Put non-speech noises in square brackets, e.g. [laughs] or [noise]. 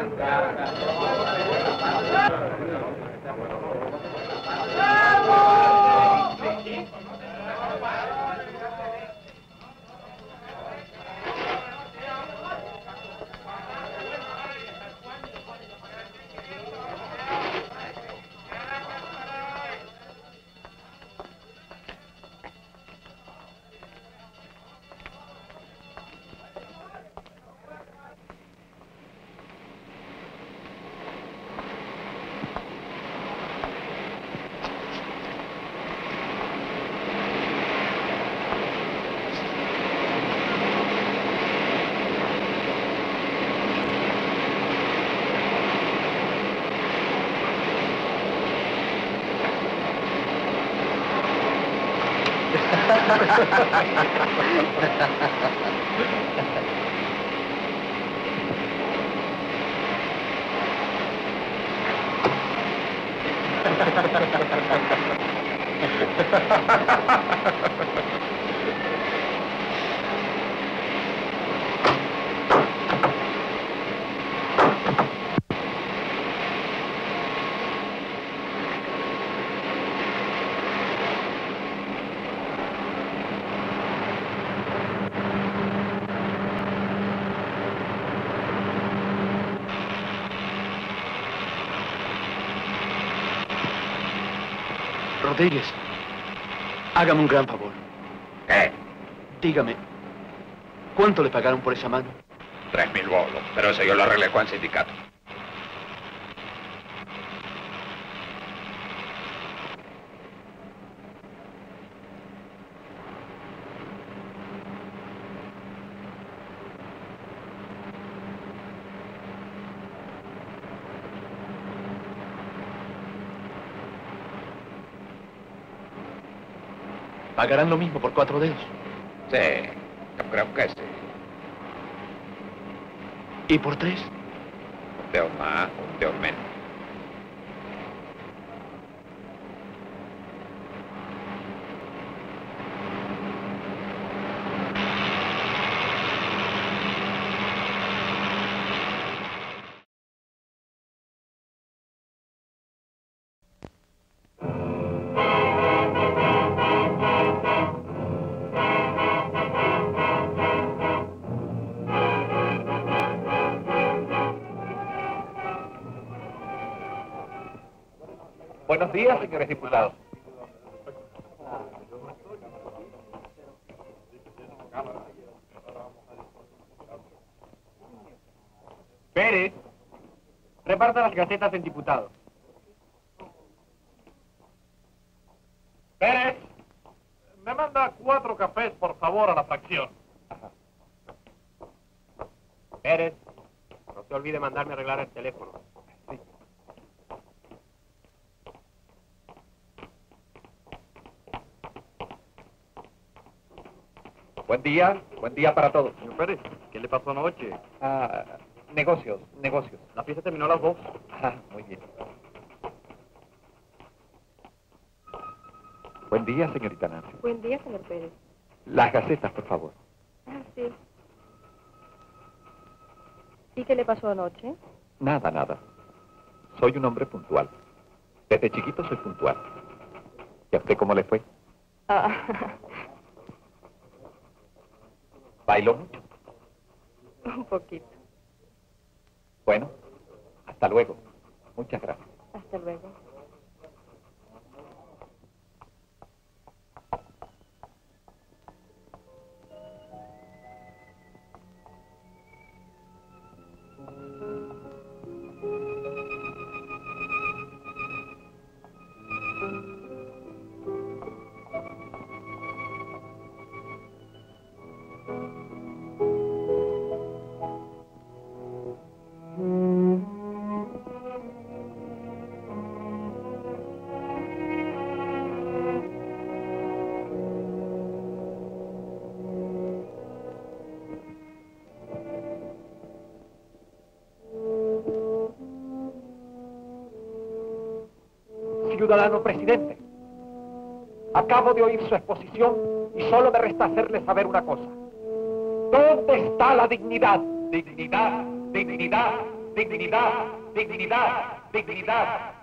Thank you. Ha ha ha ha ha ha. Rodríguez, hágame un gran favor. ¿Qué? Dígame, ¿cuánto le pagaron por esa mano? Tres mil bolos. Pero eso yo lo arreglé con el sindicato. ¿Pagarán lo mismo por cuatro dedos? Sí, yo creo que sí. ¿Y por tres? Un dedo más, un dedo menos. Buenos días, señores diputados. Pérez, reparta las gacetas del diputado. Pérez, me manda cuatro cafés, por favor, a la fracción. Pérez, no se olvide mandarme a arreglar el teléfono. Buen día, buen día para todos. Señor Pérez, ¿qué le pasó anoche? Ah, negocios, negocios. La fiesta terminó a las dos. Ah, muy bien. Buen día, señorita Nancy. Buen día, señor Pérez. Las gacetas, por favor. Ah, sí. ¿Y qué le pasó anoche? Nada, nada. Soy un hombre puntual. Desde chiquito soy puntual. ¿Y a usted cómo le fue? Ah, [laughs] ¿Bailó mucho? un poquito. Bueno, hasta luego. Muchas gracias. Hasta luego. Ciudadano presidente, acabo de oír su exposición y solo me resta hacerle saber una cosa. ¿Dónde está la dignidad? Dignidad, dignidad, dignidad, dignidad, dignidad.